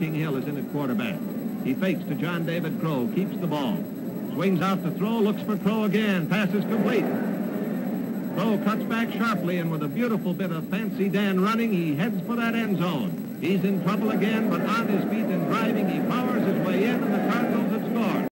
King Hill is in at quarterback. He fakes to John David Crow, keeps the ball. Swings out the throw, looks for Crow again. Pass is complete. Crow cuts back sharply, and with a beautiful bit of Fancy Dan running, he heads for that end zone. He's in trouble again, but on his feet and driving,